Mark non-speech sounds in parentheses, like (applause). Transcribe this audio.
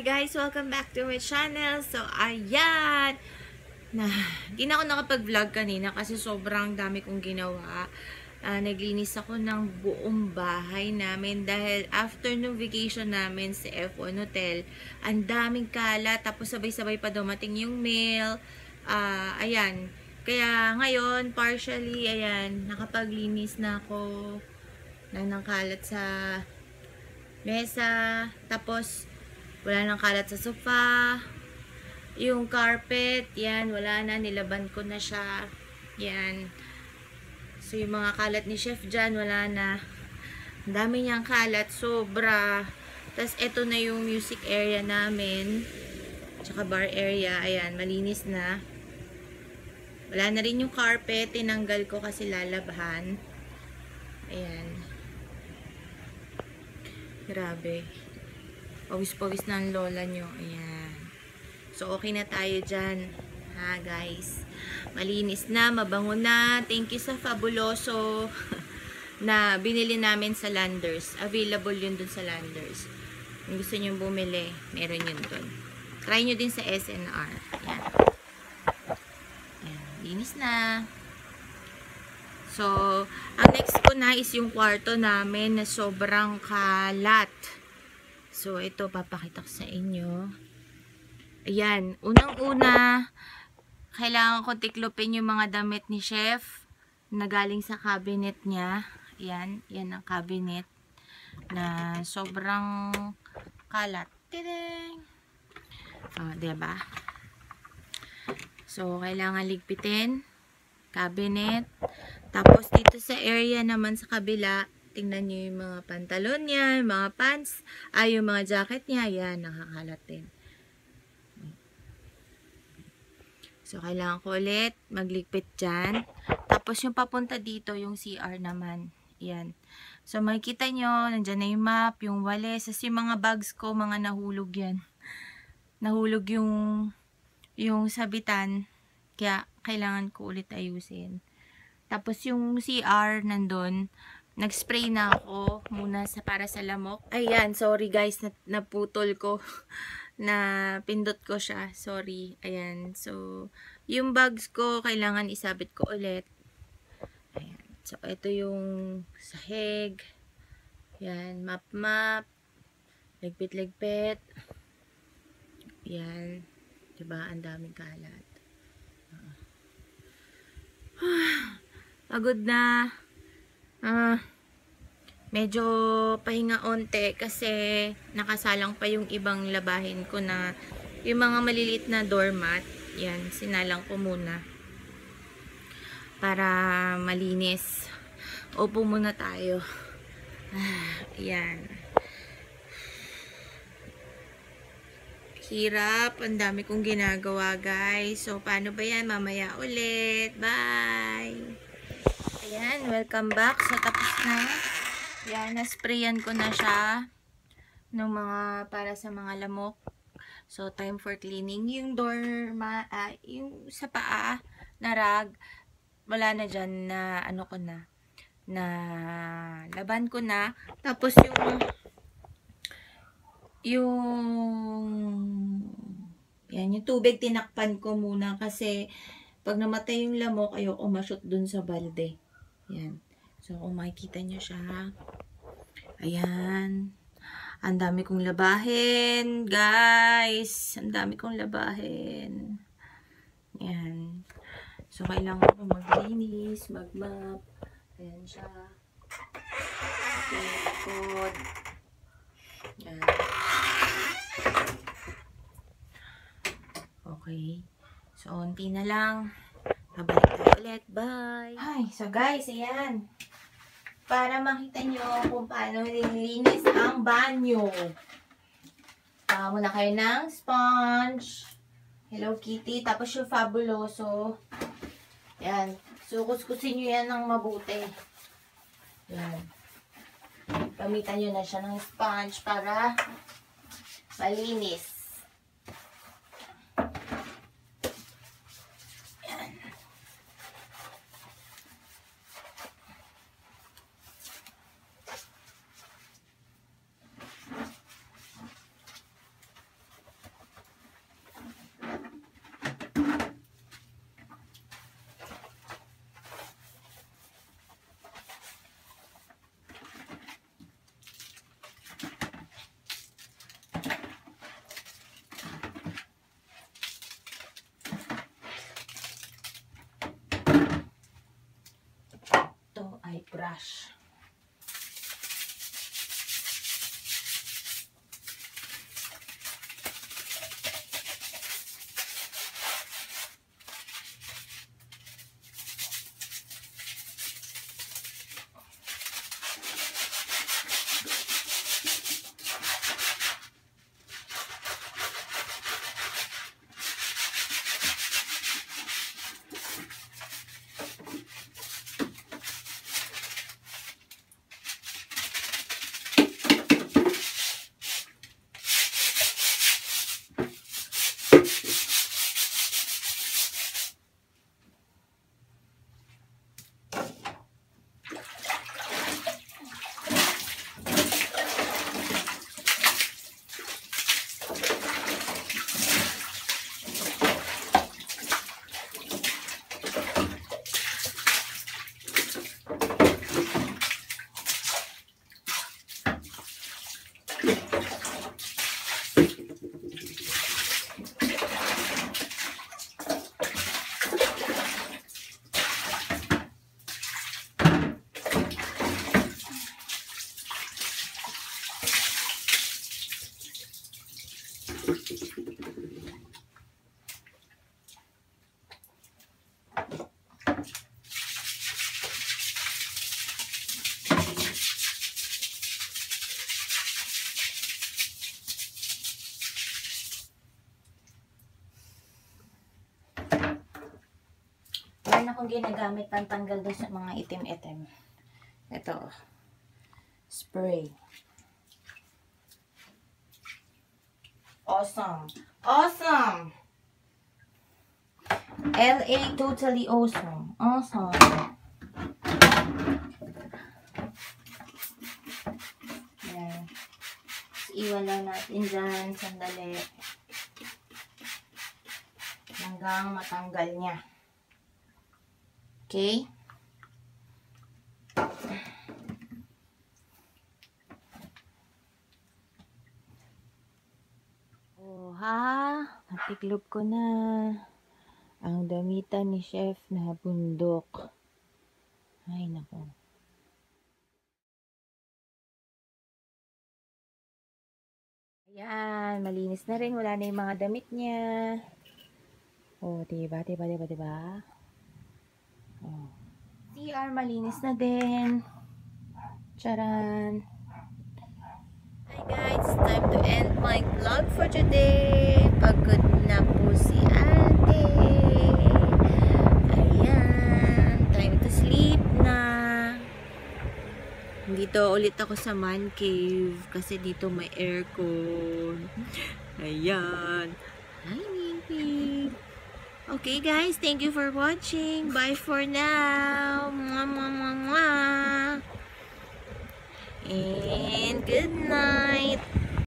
Guys! Welcome back to my channel. So, ayan! Na, di na ako nakapag-vlog kanina kasi sobrang dami kong ginawa. Ah, naglinis ako ng buong bahay namin dahil after nung vacation namin sa F1 Hotel, ang daming kalat. Tapos sabay-sabay pa dumating yung mail. Ah, ayan. Kaya ngayon, partially, ayan, nakapaglinis na ako ng ng kalat sa mesa. Tapos, wala nang kalat sa sofa. Yung carpet, yan, wala na. Nilaban ko na siya. Yan. So, yung mga kalat ni Chef dyan, wala na. Ang dami niyang kalat. Sobra. Tapos, eto na yung music area namin. Tsaka bar area. Ayan, malinis na. Wala na rin yung carpet. Tinanggal ko kasi lalabhan. Ayan. Grabe. Pawis-pawis na ang lola nyo. Ayan. So, okay na tayo dyan. Ha, guys. Malinis na, mabango na. Thank you sa Fabuloso (laughs) na binili namin sa Landers. Available yun dun sa Landers. Kung gusto nyo bumili, meron yun dun. Try nyo din sa SNR. Ayan. Ayan. Linis na. So, ang next ko na is yung kwarto namin na sobrang kalat. So, ito, papakita ko sa inyo. Ayan. Unang-una, kailangan ko tiklopin yung mga damit ni Chef na galing sa cabinet niya. Ayan. Yan ang cabinet na sobrang kalat. Tideng! Oh, diba? So, kailangan ligpitin. Cabinet. Tapos, dito sa area naman sa kabila, tingnan nyo yung mga pantalon niya, yung mga pants, ay yung mga jacket niya, yan, nakakalat din. So, kailangan ko ulit magligpit dyan. Tapos, yung papunta dito, yung CR naman. Yan. So, makikita nyo, nandyan na yung map, yung walis, as yung mga bags ko, mga nahulog yan. Nahulog yung, yung sabitan. Kaya, kailangan ko ulit ayusin. Tapos, yung CR nandun, nag-spray na ako muna sa para sa lamok. Ayan, sorry guys, na, naputol ko. (laughs) na pindot ko siya. Sorry. Ayan. So, yung bags ko, kailangan isabit ko ulit. Ayan. So, ito yung sahig. Ayan. Map-map. Ligpit-ligpit. Ayan. Diba? Ang daming kalat. (sighs) Pagod na. Ah, medyo pahinga onte kasi nakasalang pa yung ibang labahin ko na yung mga maliliit na doormat. Yan, sinalang ko muna. Para malinis. Upo muna tayo. Ah, (sighs) yan. Hirap. Ang dami kong ginagawa, guys. So, paano ba yan? Mamaya ulit. Bye! Ayan, welcome back. So, tapos na. Yan, nasprayan ko na siya ng mga, para sa mga lamok. So, time for cleaning. Yung door, ma, uh, yung sa paa na rag, wala na dyan na, ano ko na, na laban ko na. Tapos yung, yung, yan, yung tubig tinakpan ko muna kasi pag namatay yung lamok, ayoko ma-shoot dun sa balde. Yan. So, kung makikita nyo siya, ayan. Ang dami kong labahin, guys. Ang dami kong labahin. Yan. So, kailangan ko maglinis, magmap. Ayan siya. Likod. Yan. Okay. So, unti na lang. Pabalik tayo ulit. Bye! Hi! So, guys, ayan. Para makita nyo kung paano nililinis ang banyo. Uh, muna kayo ng sponge. Hello Kitty. Tapos yung fabuloso. Yan. So, kuskusin nyo yan ng mabuti. Yan. Gamitan nyo na siya ng sponge para malinis. Akong ginagamit pantanggal doon sa mga itim-itim. Ito. Spray. Awesome. Awesome! LA totally awesome. Awesome. Yan. Tapos Iwan lang natin dyan. Sandali. Hanggang matanggal niya. Okay? Oh, ha? Natiklob ko na. Ang damitan ni chef na bundok. Ay, nako. Ayan, malinis na rin. Wala na yung mga damit niya. Oh, diba, diba, diba, diba? CR, malinis na din. Charan. Hi guys, time to end my vlog for today. Pagod na po si ate. Ayan, time to sleep na. Dito ulit ako sa man cave kasi dito may aircon. Ayan. Hi, Minky. Okay guys, thank you for watching. Bye for now. Mwah, mwah, mwah, mwah. And good night.